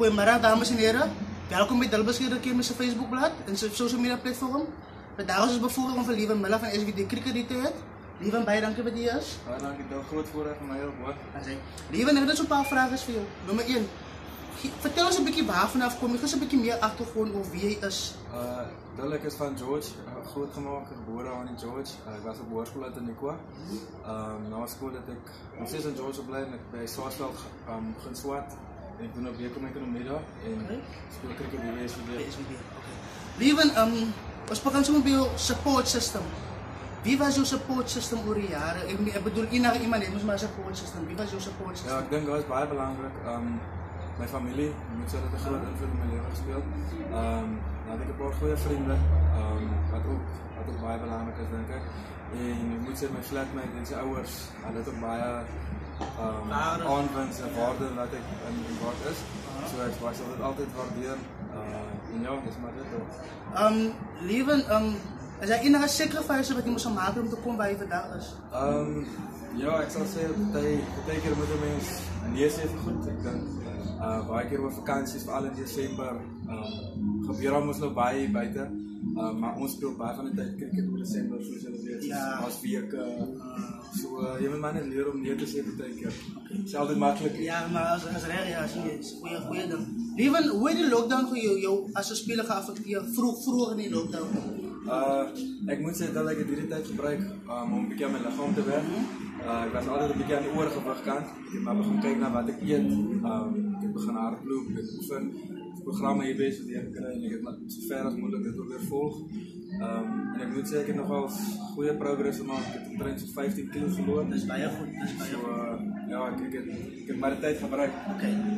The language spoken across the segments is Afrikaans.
Goedemiddag dames en heren. Welkom bij Delbescheerde Kermis Facebookblad en zijn social media platform. Vandaag is het bevoegd om van Lieve Miller van SVD Cricket die te het. Lieve, baie dankie vir die is. Ja, dankie. Dit groot voorreg vir my heel hoor. Lieve, ik heb zo'n paar vragen voor jou. Nummer 1. Vertel ons een beetje waar vanaf kom je. Geef een beetje meer achtergrond over wie hij is. Uh Dillik is van George, uh, grootgemaak, gebore aan in George. Uh, ek was op hoërskool uit in Nikwa. Um na skool het ek nog steeds in George gebly en ek by Swartveld um begin swat. Ek doen op week om ekonomie daar en speel cricket by SVD. SVD. Okay. Lieve, um, ons begin zo bij jouw support system. Wie was jouw support system over de jaren? Ik, ik bedoel, enige iemand heeft maar een support system. Wie was jouw support system? Ja, ek dink dit is baie belangrik. Um my familie moet sê dat 'n groot invloed in my lewe gespeel. Um nou het ek 'n paar goeie vriende um wat ook wat ook baie belangrik is dink ek. En ek moet sê my flatmate en sy ouers, hulle het ook baie um aanwinst en waarde wat ek in in wat is. So ek was sal dit altyd waardeer. Uh en ja, dis maar dit. ook. Um, lieve, um, is er enige sacrifice wat je moet maken om te komen waar je vandaag is? Um ja, ek sal sê party partykeer moet 'n mens nee sê vir goed. Ek dink uh baie keer oor vakansies veral in Desember, um gebeur ons nou baie buite. Um maar ons speel baie van die tyd cricket oor Desember soos julle weet. Ja. As weke so uh, jy moet maar net leer om nee te sê partykeer. Dis altyd maklik. Ja, maar als, als er ja, je, is goeie, goeie ding. Lieve, hoe heeft die lockdown voor jou, jou als een speler geaffecteerd? Vroeg, vroeger in die lockdown. Uh ek moet sê dat ek dit hierdie tyd gebruik um, om 'n bietjie aan my liggaam te werk. Uh ek was altyd 'n bietjie aan die oorgewig kant. Ek het maar begin kyk na wat ek eet. Um ek begin hardloop, ek oefen programme hier besig weer kry en ek het maar so ver as moontlik dit ook weer volg. Um en ek moet sê ek het nogal goeie progress gemaak. Ek het omtrent so 15 kg verloor. Dat is bij je goed, dat is bij je So uh, ja, ek ek het, ek het maar tyd gebruik.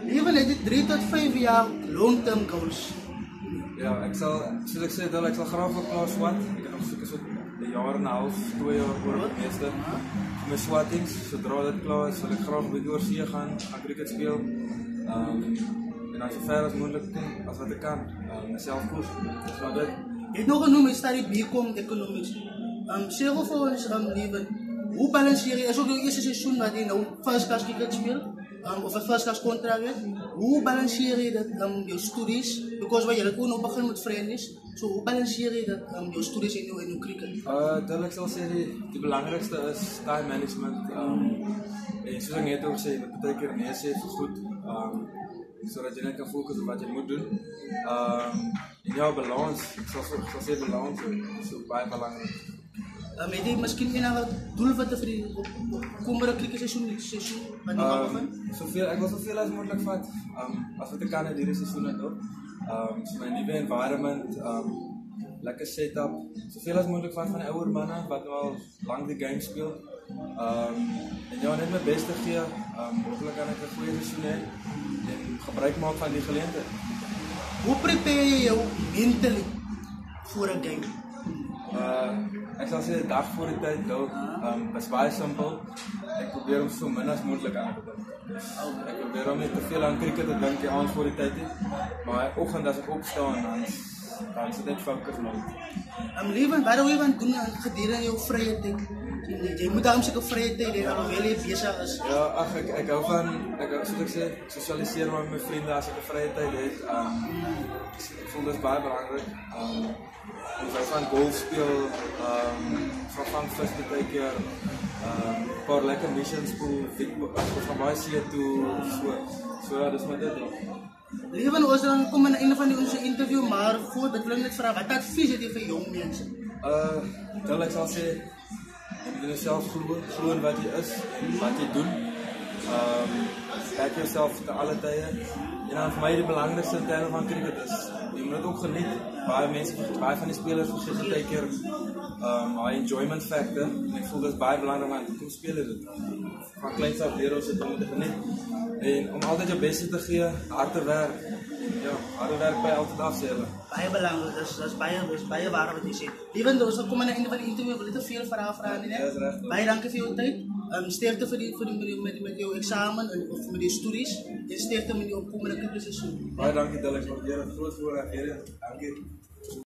Lieve, het is drie tot vijf jaar long-term goals. Ja, ek sal soos ek sê dat ek sal graag op plaas swat. Ek het nog seker so 'n jaar en 'n half, 2 jaar oor op die meeste. Vir my swattings, sodra dit klaar is, sal ek graag weer oor see gaan, gaan cricket speel. Ehm um, en dan so ver as moontlik doen as wat ek kan. Ehm um, myself koers. Dis maar dit. Je hebt nog genoemd, je staat in BCom Economics. Um, zeg voor ons, um, lieve, hoe balanceer je, is ook jouw eerste seizoen dat je nou first class cricket speelt, um, of een first class contract hebt, hoe balanceer je dat, um, jouw studies, because je het ook begint met vriendjes, so hoe balanceer je dat, um, jouw studies en jouw, en jouw cricket? Uh dit ek sal sê die, die belangrikste is time management. Ehm um, en soos ek net ook met baie keer nee vir goed. Ehm um, sodat jy net kan fokus op wat jy moet doen. Ehm um, en ja, balans. Sal so ek sal sê balans is so baie belangrik. Je misschien enige doelwitten voor die op- op- komende cricket seizoen, seizoen, wat nu gaat Ehm begin? um, soveel ek wil soveel as moontlik vat. Ehm um, as wat ek kan in hierdie seisoen net op. Ehm um, so my nuwe environment, um, lekker setup, soveel as moontlik vat van die ouer manne wat nou al lank die game speel. Um, en ja, net my bes te gee. Um, hopelik kan ek 'n goeie seisoen hê en gebruik maak van die geleentheid. Hoe prepare je jou mentally voor een game? Uh ek sal sê 'n dag voor die tyd dalk um, is baie simpel. Ek probeer om so min as moontlik aan te dink. Ek probeer om nie te veel aan cricket te dink die aand voor die tyd nie. Maar die oggend as ek opstaan dan dan sit ek fokus dit. Um, leven, wat wil je van doen aan gedurende jouw vrije tijd? Je moet daarom zeker vrije tijd hebben, alhoewel je bezig is. Ja, ag ek ek hou van ek soos ek sê, sosialiseer met my vriende as ek 'n vrye tyd het. Ehm um, ek voel dit is baie belangrik. Ehm um, ons hou van golf speel, ehm um, van van vis baie keer. Ehm um, paar lekker missions spoel, ek gaan baie see toe so. So ja, dis maar dit. dan. Leven, ons dan kom in een van die onze interview, maar voor dat wil ik net vragen, wat advies heb je voor jong mensen? Uh, wel ek sal sê in jouself glo, glo in wat jy is en wat jy doen. Ehm um, kyk jouself te alle tye. En dan vir my die belangrikste in terme van cricket is jy moet dit ook geniet. Baie mense baie van die spelers vergeet baie keer ehm um, daai enjoyment factor en ek voel dit is baie belangrik want kom speel dit. Van kleins af leer ons dit om te geniet. En om altyd jou bes te gee, hard te werk. Ja, harde werk by altyd afsê hulle. Baie belangrijk, dat is, dat is baie, dat is baie waar wat zegt. Leven, ons kom aan het einde van de interview, wil niet te veel vragen vragen. Ja, dat is recht. Baie dank voor jouw tijd. Um, sterkte voor die, voor die, met, met, jouw examen en, of met je studies. En sterkte met die opkomende seizoen. Baie dankie Dilek, waardeer dit groot voorreg hier. Dankie.